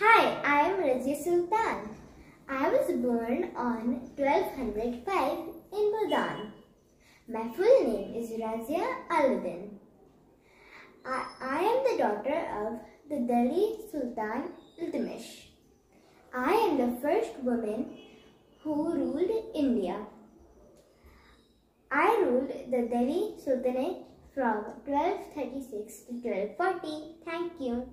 Hi, I am Razia Sultan. I was born on 1205 in Budaun. My full name is Razia Aluddin. I, I am the daughter of the Delhi Sultan Iltutmish. I am the first woman who ruled India. I ruled the Delhi Sultanate from 1236 to 1240. Thank you.